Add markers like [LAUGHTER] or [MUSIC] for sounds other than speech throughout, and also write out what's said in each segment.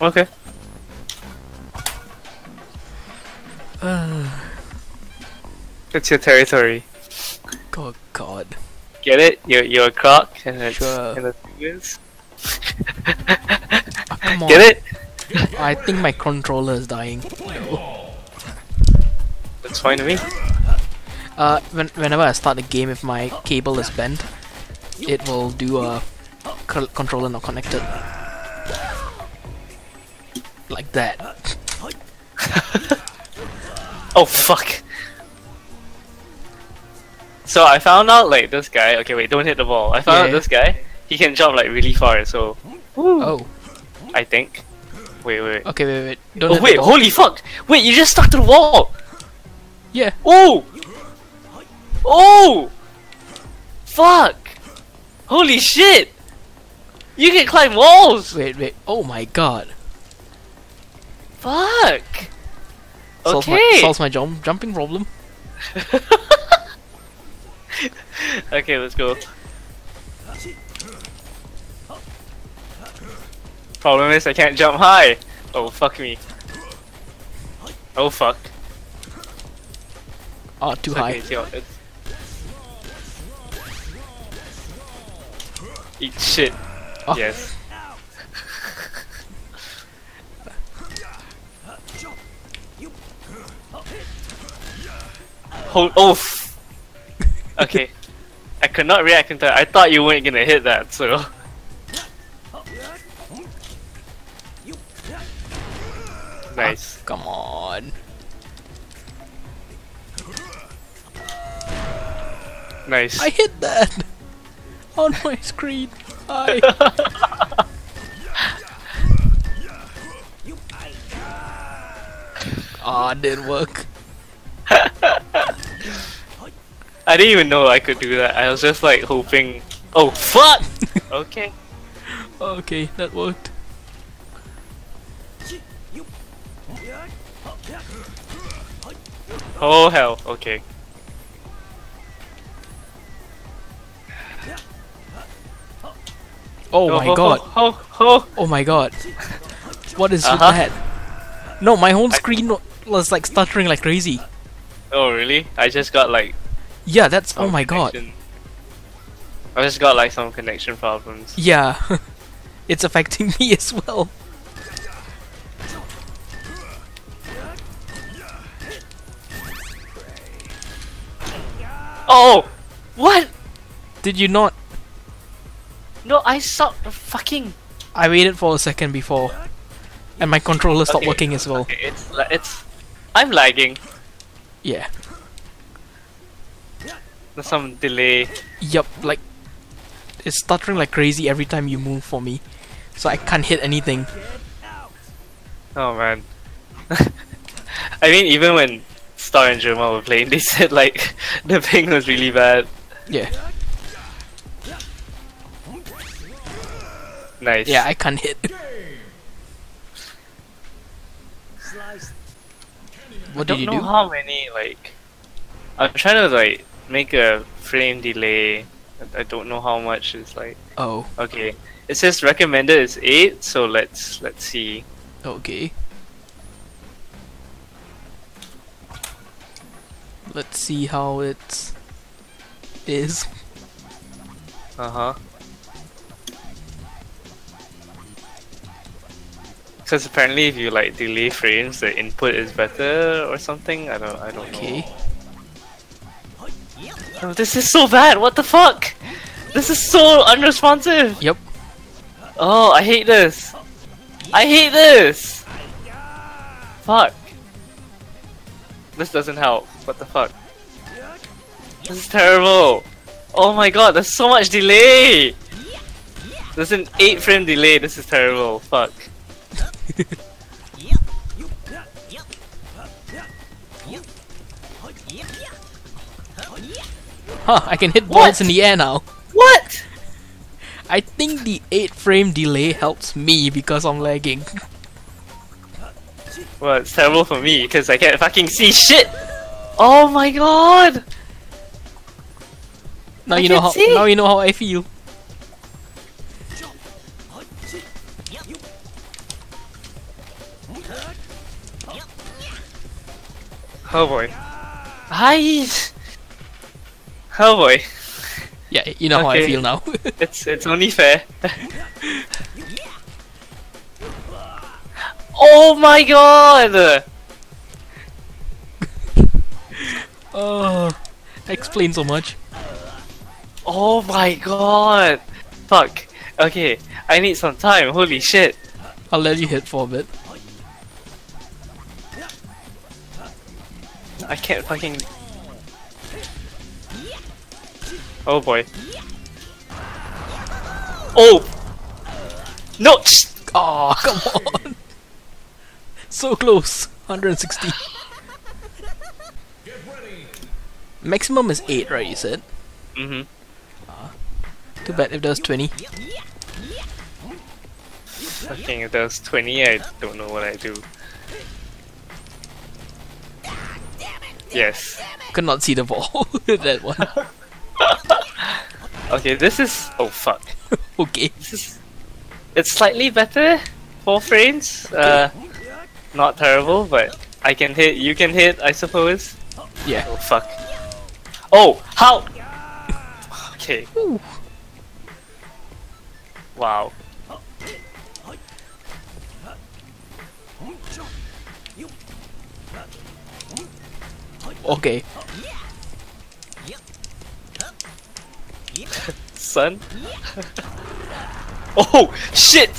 Okay. Uh, [SIGHS] It's your territory. oh god. Get it? You're you're a croc and it's Sure. and the. Ah, [LAUGHS] come on. Get it? [LAUGHS] I think my controller is dying. [LAUGHS] That's fine to me. Uh, when, whenever I start a game, if my cable is bent, it will do a controller not connected. Like that. [LAUGHS] Oh fuck. So I found out like this guy. Okay, wait, don't hit the ball. I found Yeah. out this guy. He can jump like really far. So Oh, I think. Wait, wait. wait. okay, wait, wait. Don't Oh hit wait, holy fuck! Wait, you just stuck to the wall. Yeah. Oh! Oh! Fuck! Holy shit! You can climb walls! Wait, wait. Oh my god. Fuck! Solves my, Okay! solves my jump jumping problem. [LAUGHS] okay, let's go. Problem is, I can't jump high! Oh, fuck me. Oh, fuck. Oh, too Okay, high. Eat shit. Oh. Yes. Hold. Oh. [LAUGHS] Okay. I could not react to that. I thought you weren't gonna hit that, so. Nice. Come on. Nice. I hit that [LAUGHS] on my screen. I [LAUGHS] Ah, didn't work. I didn't even know I could do that. I was just like hoping. Oh fuck! [LAUGHS] okay. Okay, that worked. Oh hell. Okay. Oh Oh, my ho, god. Ho, ho. Oh my god. What is Uh-huh. with that? No, my whole screen wa- was like stuttering like crazy. Oh really? I just got like. Yeah, that's oh my god. I just got like some connection problems. Yeah. [LAUGHS] it's affecting me as well. Oh! What? Did you not? No, I saw the fucking. I waited for a second before. And my controller stopped Okay, working as well. Okay, it's it's. I'm lagging. Yeah. There's some delay. Yup, like it's stuttering like crazy every time you move for me. So I can't hit anything. Oh man. [LAUGHS] I mean, even when Star and Jerma were playing, they [LAUGHS] said like [LAUGHS] the ping was really bad. Yeah. Nice. Yeah, I can't hit. What don't did you know do? how many like. I'm trying to like make a frame delay. I- don't know how much it's like. Oh, Okay, it says recommended is eight, so let's let's see. okay. Let's see how it is. Uh huh. Because apparently, if you like delay frames, the input is better or something. I don't. I don't Okay. know. Oh, this is so bad. What the fuck? This is so unresponsive. Yep. Oh, I hate this. I hate this. Fuck. This doesn't help. What the fuck? This is terrible. Oh my god, there's so much delay. There's an 8 frame delay. This is terrible. Fuck. [LAUGHS] Huh, I can hit what? in the air now. What? I think the 8 frame delay helps me because I'm lagging. [LAUGHS] Well, it's terrible for me because I can't fucking see shit! Oh my god! Now I you know how see. now you know how I feel. Oh boy. Hi. Oh boy. Yeah, you know how I feel now. [LAUGHS] It's it's only fair. [LAUGHS] oh my god! oh, explain so much. Oh my god! Fuck. Okay, I need some time. Holy shit. I'll let you hit for a bit. I can't fucking. Oh boy. Oh! No! just- Oh, [LAUGHS] come on. so close. 160. Maximum is 8, right? You said? Mm-hmm. Too bad if there's 20. Fucking, if there's 20, I don't know what I do. Yes. Could not see the ball. [LAUGHS] with that one. [LAUGHS] [LAUGHS] Okay, this is. Oh fuck. [LAUGHS] Okay. This is. It's slightly better. Four frames. Uh, not terrible, but I can hit. You can hit, I suppose. Yeah. Oh fuck. Oh, how? [LAUGHS] Okay. Ooh. Wow. Okay. Son. [LAUGHS] oh shit.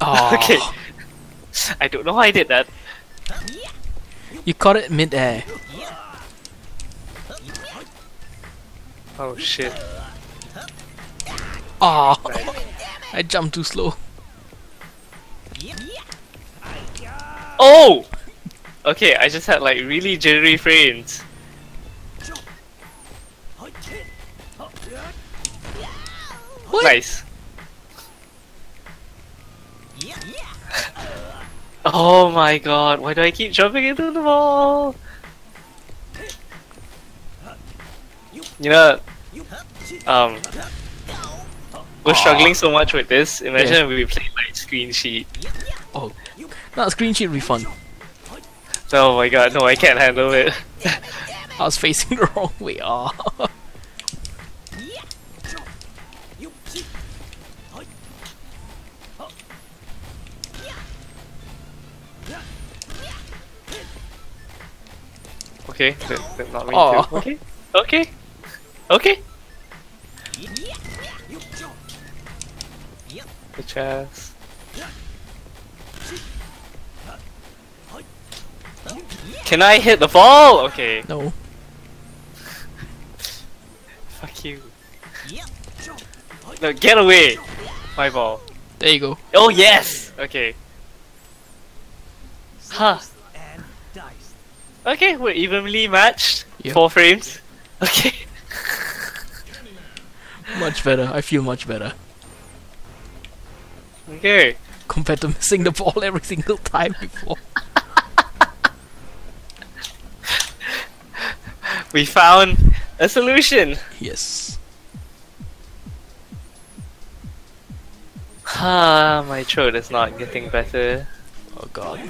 Oh, [LAUGHS] Okay. I don't know how I did that. You caught it mid-air. Oh shit. Oh, I jumped too slow. Oh. Okay, I just had like really jittery frames. What? Nice. [LAUGHS] Oh my god, why do I keep jumping into the wall? You know, um, we're struggling so much with this. Imagine Yeah. if we played like Screencheat. Oh, not Screencheat refund. Oh my god, no, I can't handle it. [LAUGHS] I was facing the wrong way. Ah. [LAUGHS] Okay, that, that not me Aw. too. Oh. Okay, okay, okay. Bitch ass. Can I hit the ball? Okay, no. [LAUGHS] fuck you. No, get away! My ball. There you go. Oh yes! Okay. Huh. Okay, we're evenly matched. Yep. Four frames. Okay. Much better. I feel much better. Okay. Compared to missing the ball every single time before. [LAUGHS] We found a solution. Yes. Ah, my throat is not getting better. Oh god.